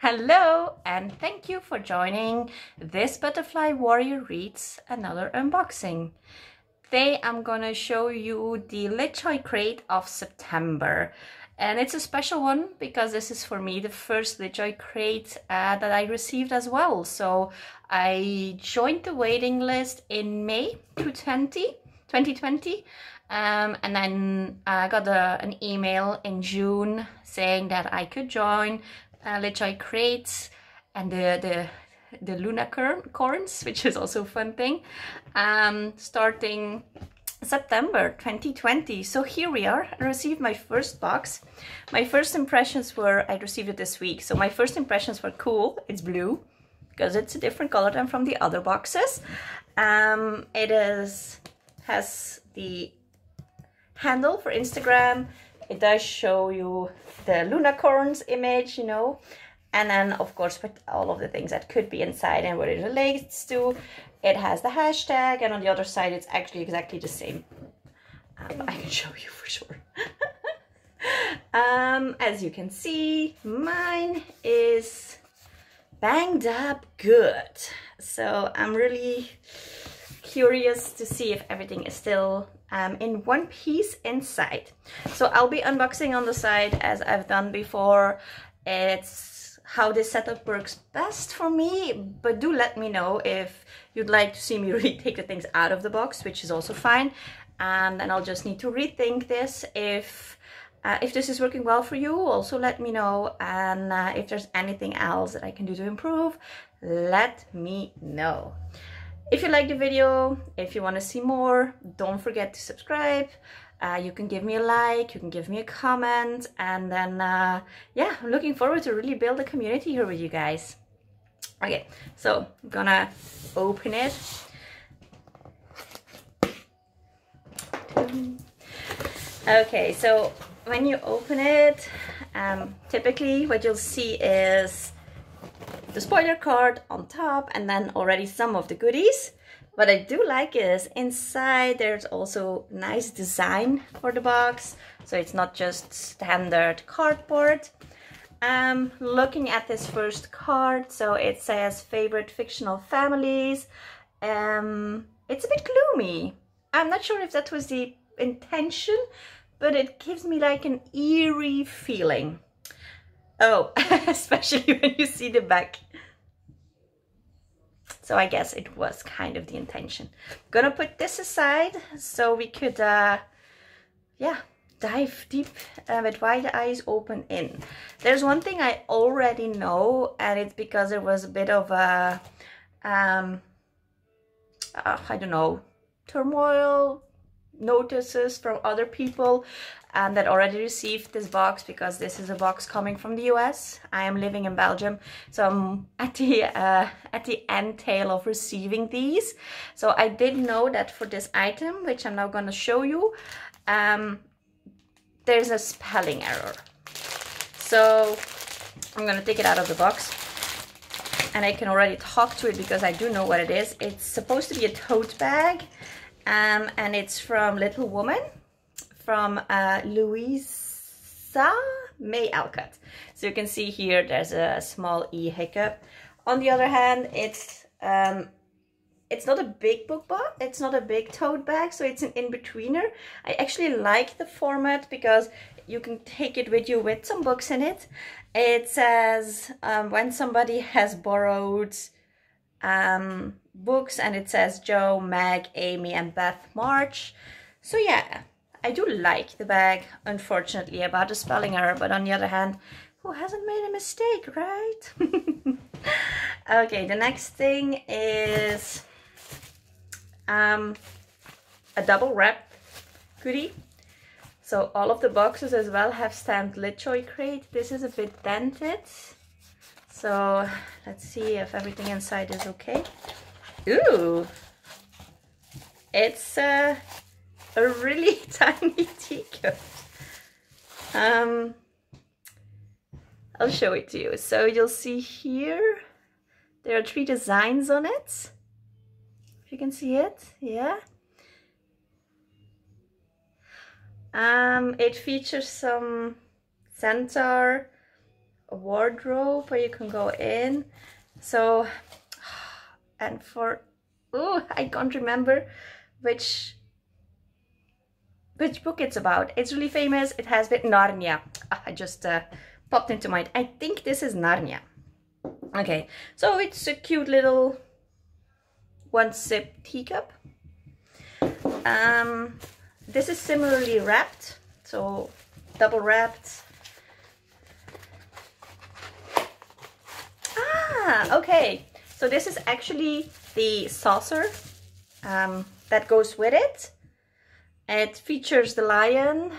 Hello and thank you for joining this Butterfly Warrior Reads another unboxing. Today I'm gonna show you the LitJoy crate of September and it's a special one because this is for me the first LitJoy crate uh, that I received as well. So I joined the waiting list in May 2020, 2020 um, and then I got a, an email in June saying that I could join uh, LitJoy crates and the, the the Luna corns, which is also a fun thing, um, starting September 2020. So here we are. I received my first box. My first impressions were, I received it this week. So my first impressions were cool. It's blue because it's a different color than from the other boxes. Um, it is has the handle for Instagram. It does show you the Lunacorns image, you know, and then of course with all of the things that could be inside and what it relates to. It has the hashtag and on the other side it's actually exactly the same. Um, I can show you for sure. um, as you can see, mine is banged up good. So I'm really curious to see if everything is still um, in one piece inside. So I'll be unboxing on the side as I've done before. It's how this setup works best for me, but do let me know if you'd like to see me really take the things out of the box, which is also fine. And then I'll just need to rethink this. If uh, if this is working well for you, also let me know. And uh, if there's anything else that I can do to improve, let me know. If you like the video, if you want to see more, don't forget to subscribe. Uh, you can give me a like, you can give me a comment, and then, uh, yeah, I'm looking forward to really build a community here with you guys. Okay, so I'm gonna open it. Okay, so when you open it, um, typically what you'll see is the spoiler card on top and then already some of the goodies. What I do like is inside there's also nice design for the box. So it's not just standard cardboard. Um, looking at this first card, so it says favorite fictional families. Um, it's a bit gloomy. I'm not sure if that was the intention, but it gives me like an eerie feeling. Oh, especially when you see the back. So I guess it was kind of the intention. gonna put this aside so we could, uh, yeah, dive deep uh, with wide eyes open in. There's one thing I already know and it's because there was a bit of a, um, uh, I don't know, turmoil, notices from other people um, that already received this box because this is a box coming from the US. I am living in Belgium, so I'm at the uh, at the end tail of receiving these. So I did know that for this item, which I'm now going to show you, um, there's a spelling error. So I'm going to take it out of the box and I can already talk to it because I do know what it is. It's supposed to be a tote bag um, and it's from Little Woman from uh, Louisa May Alcott. So you can see here there's a small E hiccup. On the other hand, it's um, it's not a big book bag, it's not a big tote bag, so it's an in-betweener. I actually like the format because you can take it with you with some books in it. It says um, when somebody has borrowed um, books and it says Joe, Meg, Amy and Beth March. So yeah, I do like the bag, unfortunately, about the spelling error, but on the other hand, who hasn't made a mistake, right? okay, the next thing is um, a double wrap goodie. So all of the boxes as well have stamped LitJoy crate. This is a bit dented. So let's see if everything inside is okay. Ooh, it's uh, a really tiny teacup. Um, I'll show it to you. So you'll see here, there are three designs on it. If you can see it, yeah. Um, it features some centaur a wardrobe where you can go in. So, and for, oh, I can't remember which which book it's about. It's really famous. It has been Narnia. Ah, I just uh, popped into mind. I think this is Narnia. Okay, so it's a cute little one sip teacup. Um, this is similarly wrapped, so double wrapped. Ah, okay. So this is actually the saucer um, that goes with it. It features the lion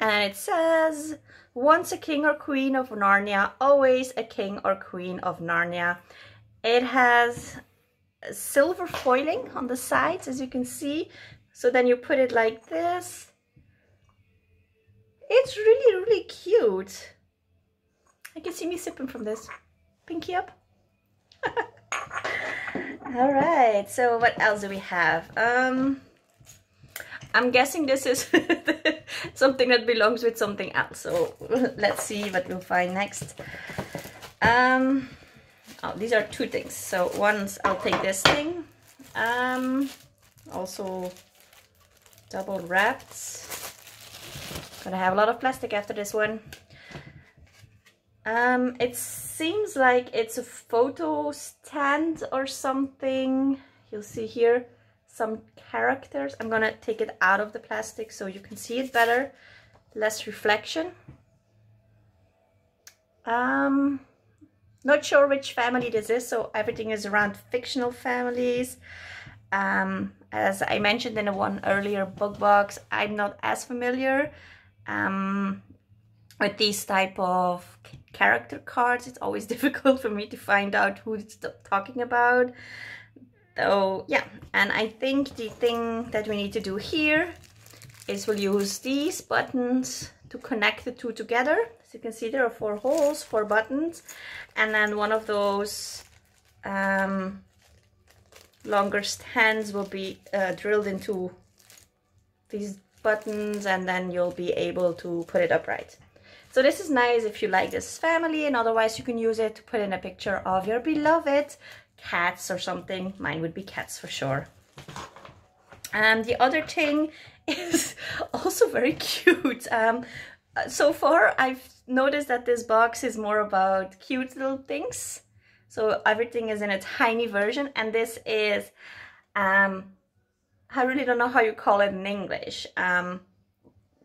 and it says, once a king or queen of Narnia, always a king or queen of Narnia. It has silver foiling on the sides, as you can see. So then you put it like this. It's really, really cute. I can see me sipping from this. Pinky up. All right, so what else do we have? Um, I'm guessing this is something that belongs with something else. So let's see what we'll find next. Um, oh, these are two things. So once I'll take this thing. Um, also double wrapped. Gonna have a lot of plastic after this one. Um, it seems like it's a photo stand or something. You'll see here some characters. I'm gonna take it out of the plastic so you can see it better. Less reflection. Um, not sure which family this is, so everything is around fictional families. Um, as I mentioned in the one earlier book box, I'm not as familiar um, with these type of character cards. It's always difficult for me to find out who it's talking about. So yeah, and I think the thing that we need to do here is we'll use these buttons to connect the two together. As you can see, there are four holes, four buttons, and then one of those um, longer stands will be uh, drilled into these buttons and then you'll be able to put it upright. So this is nice if you like this family and otherwise you can use it to put in a picture of your beloved cats or something. Mine would be cats for sure. And the other thing is also very cute. Um, so far, I've noticed that this box is more about cute little things. So everything is in a tiny version. And this is, um, I really don't know how you call it in English. Um,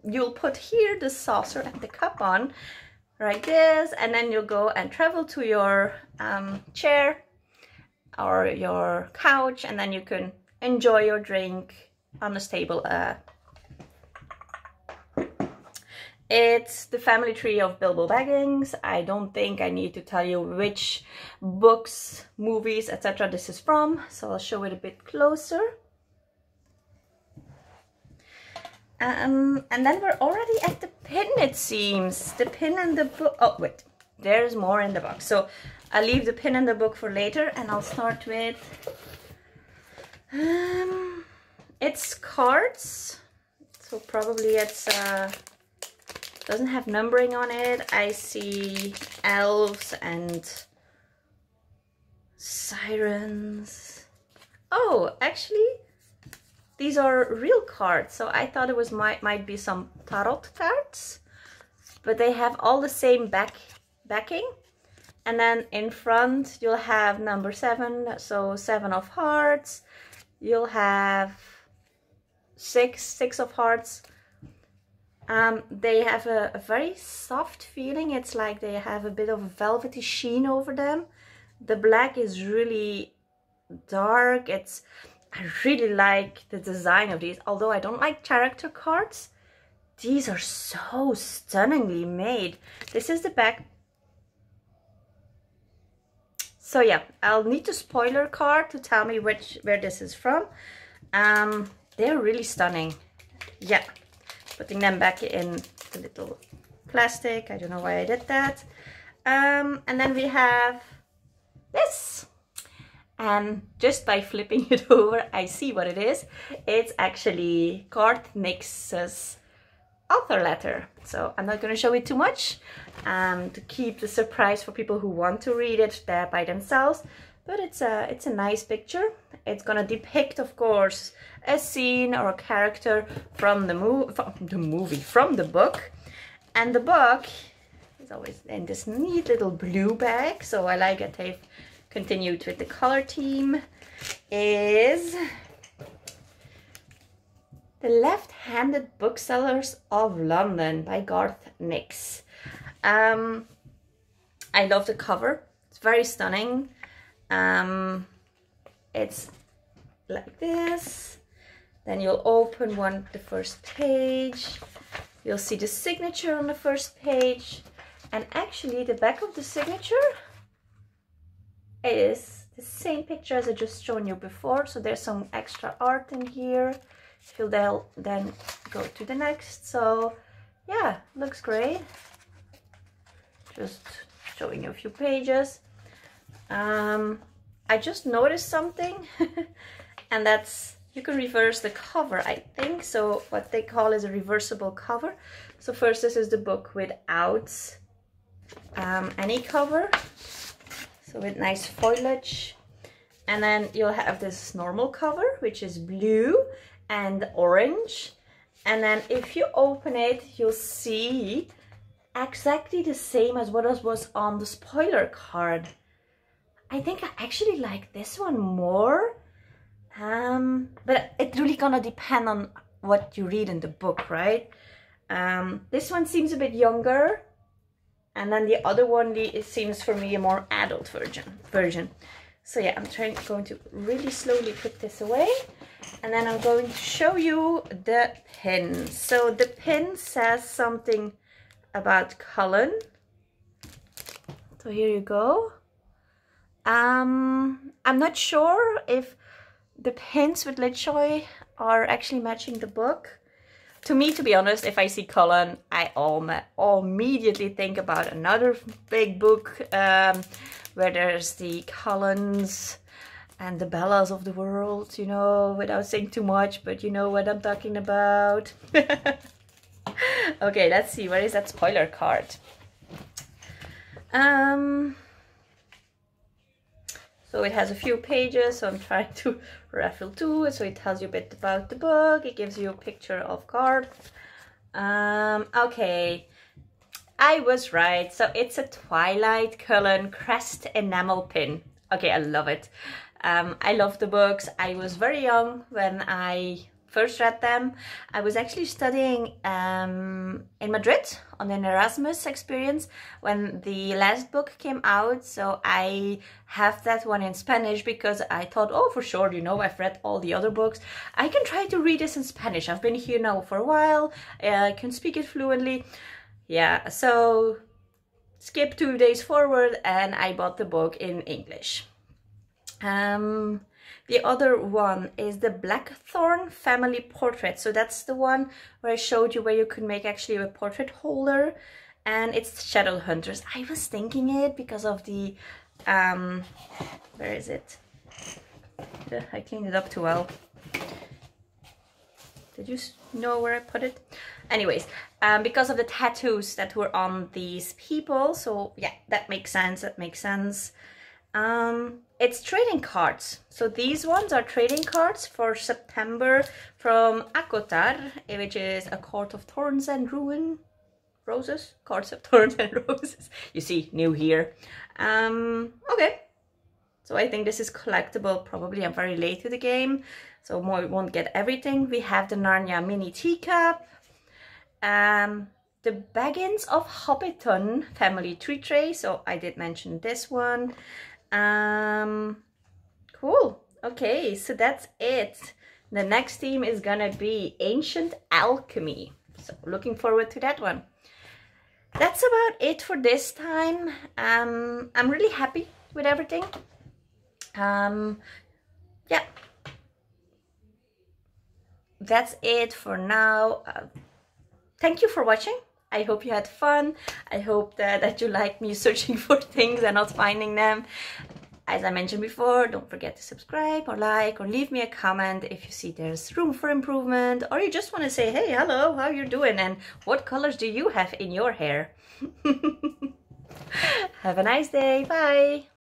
you'll put here the saucer and the cup on like this. And then you'll go and travel to your um, chair or your couch and then you can enjoy your drink on a stable uh, it's the family tree of Bilbo Baggins. I don't think I need to tell you which books, movies, etc. this is from, so I'll show it a bit closer. Um, and then we're already at the pin, it seems. The pin and the book. Oh, wait. There's more in the box. So I'll leave the pin and the book for later and I'll start with um, it's cards so probably it's uh doesn't have numbering on it I see elves and sirens oh actually these are real cards so I thought it was might might be some tarot cards. But they have all the same back backing. And then in front you'll have number seven so seven of hearts. You'll have six six of hearts. Um, they have a, a, very soft feeling. It's like they have a bit of a velvety sheen over them. The black is really dark. It's I really like the design of these although I don't like character cards these are so stunningly made this is the back so yeah, I'll need a spoiler card to tell me which where this is from. Um, they're really stunning. Yeah, putting them back in the little plastic. I don't know why I did that. Um, and then we have this. And just by flipping it over, I see what it is. It's actually Garth Nix's author letter. So I'm not going to show it too much um, to keep the surprise for people who want to read it there by themselves. But it's a, it's a nice picture. It's going to depict, of course, a scene or a character from the, from the movie, from the book. And the book is always in this neat little blue bag. So I like it. Continued with the color team. Is the Left-Handed Booksellers of London by Garth Nix. Um, I love the cover. It's very stunning. Um, it's like this. Then you'll open one the first page. You'll see the signature on the first page. And actually the back of the signature is the same picture as I just shown you before. So there's some extra art in here If you'll then go to the next. So yeah, looks great. Just showing you a few pages. Um, I just noticed something and that's you can reverse the cover I think so what they call is a reversible cover so first this is the book without um, any cover so with nice foliage and then you'll have this normal cover which is blue and orange. And then if you open it, you'll see exactly the same as what was on the spoiler card. I think I actually like this one more. Um, but it's really gonna depend on what you read in the book, right? Um, this one seems a bit younger. And then the other one, it seems for me a more adult version. version. So yeah, I'm trying going to really slowly put this away. And then I'm going to show you the pin. So the pin says something about Cullen. So here you go. Um, I'm not sure if the pins with LitJoy are actually matching the book. To me, to be honest, if I see Cullen, I immediately think about another big book um, where there's the Cullens and the Bellas of the world, you know, without saying too much, but you know what I'm talking about. okay, let's see, where is that spoiler card? Um, so it has a few pages, so I'm trying to raffle too. So it tells you a bit about the book. It gives you a picture of Garth. Um, okay, I was right. So it's a Twilight Cullen Crest enamel pin. Okay, I love it. Um, I love the books. I was very young when I first read them. I was actually studying um, in Madrid on an Erasmus experience when the last book came out. So I have that one in Spanish because I thought, oh, for sure, you know, I've read all the other books. I can try to read this in Spanish. I've been here now for a while. Uh, I can speak it fluently. Yeah, so skip two days forward and I bought the book in English. Um, the other one is the Blackthorn family portrait. So that's the one where I showed you where you could make actually a portrait holder and it's Shadowhunters. I was thinking it because of the, um, where is it? I cleaned it up too well. Did you know where I put it? Anyways, um, because of the tattoos that were on these people. So yeah, that makes sense. That makes sense. Um, it's trading cards. So these ones are trading cards for September from ACOTAR, which is a court of thorns and ruin roses. Cards of thorns and roses. You see, new here. Um, okay. So I think this is collectible. Probably I'm very late to the game, so more won't get everything. We have the Narnia mini teacup. Um, the Baggins of Hobbiton family tree tray. So I did mention this one. Um, cool. Okay, so that's it. The next theme is gonna be Ancient Alchemy. So looking forward to that one. That's about it for this time. Um, I'm really happy with everything. Um, yeah. That's it for now. Uh, thank you for watching. I hope you had fun. I hope that, that you like me searching for things and not finding them. As I mentioned before, don't forget to subscribe or like or leave me a comment if you see there's room for improvement or you just want to say, hey, hello, how you doing and what colors do you have in your hair? have a nice day. Bye.